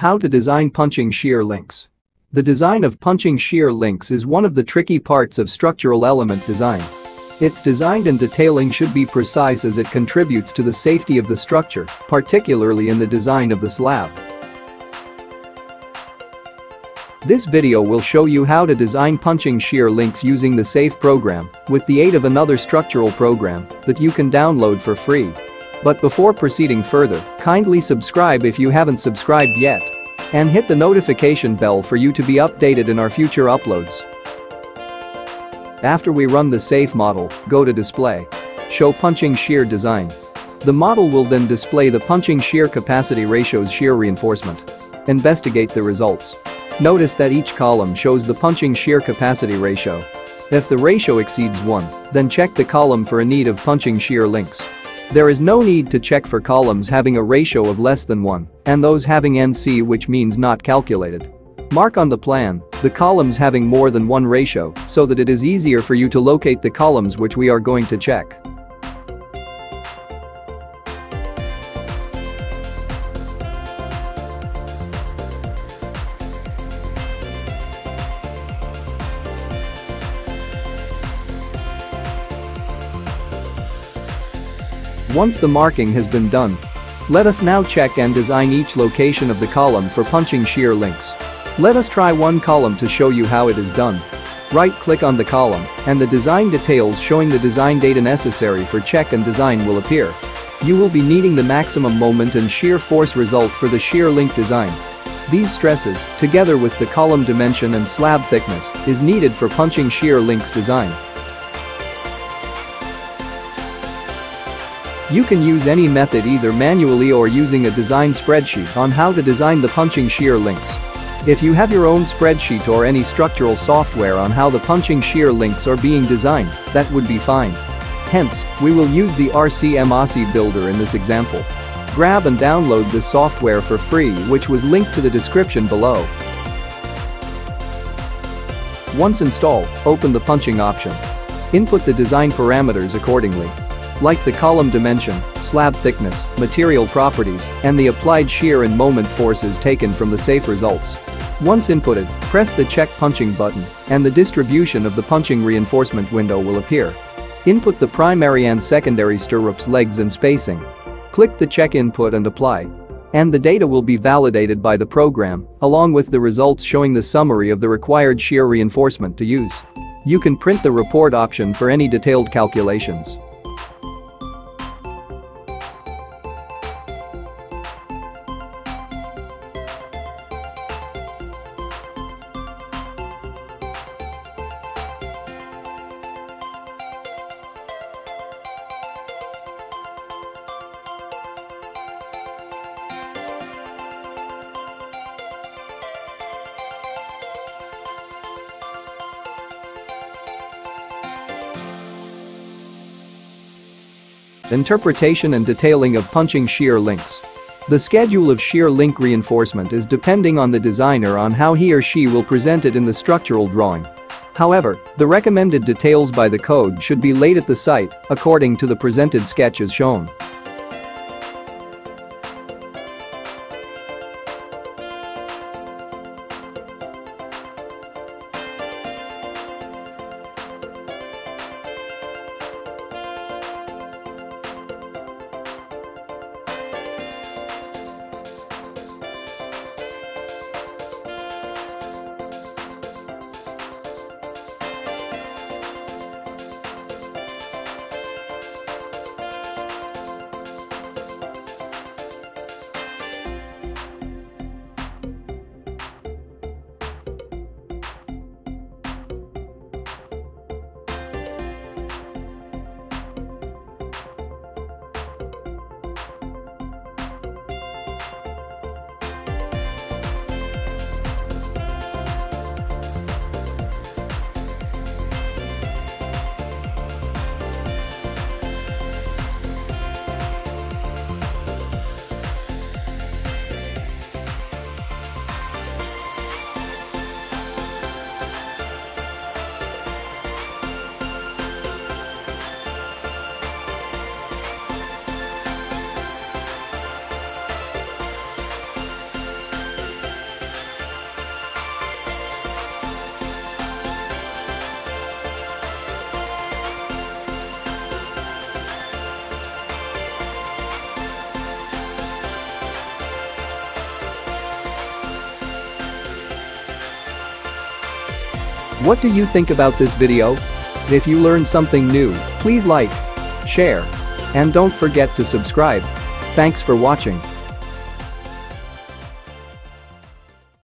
How to design punching shear links. The design of punching shear links is one of the tricky parts of structural element design. Its design and detailing should be precise as it contributes to the safety of the structure, particularly in the design of the slab. This video will show you how to design punching shear links using the SAFE program with the aid of another structural program that you can download for free. But before proceeding further, kindly subscribe if you haven't subscribed yet. And hit the notification bell for you to be updated in our future uploads. After we run the SAFE model, go to display. Show punching shear design. The model will then display the punching shear capacity ratios shear reinforcement. Investigate the results. Notice that each column shows the punching shear capacity ratio. If the ratio exceeds 1, then check the column for a need of punching shear links. There is no need to check for columns having a ratio of less than 1 and those having NC which means not calculated. Mark on the plan the columns having more than one ratio so that it is easier for you to locate the columns which we are going to check. Once the marking has been done, let us now check and design each location of the column for punching shear links. Let us try one column to show you how it is done. Right-click on the column, and the design details showing the design data necessary for check and design will appear. You will be needing the maximum moment and shear force result for the shear link design. These stresses, together with the column dimension and slab thickness, is needed for punching shear links design. You can use any method either manually or using a design spreadsheet on how to design the punching shear links. If you have your own spreadsheet or any structural software on how the punching shear links are being designed, that would be fine. Hence, we will use the RCM ACI builder in this example. Grab and download this software for free which was linked to the description below. Once installed, open the punching option. Input the design parameters accordingly like the column dimension, slab thickness, material properties, and the applied shear and moment forces taken from the safe results. Once inputted, press the check punching button, and the distribution of the punching reinforcement window will appear. Input the primary and secondary stirrups legs and spacing. Click the check input and apply. And the data will be validated by the program, along with the results showing the summary of the required shear reinforcement to use. You can print the report option for any detailed calculations. Interpretation and detailing of punching shear links. The schedule of shear link reinforcement is depending on the designer on how he or she will present it in the structural drawing. However, the recommended details by the code should be laid at the site according to the presented sketch as shown. What do you think about this video? If you learned something new, please like, share, and don't forget to subscribe. Thanks for watching.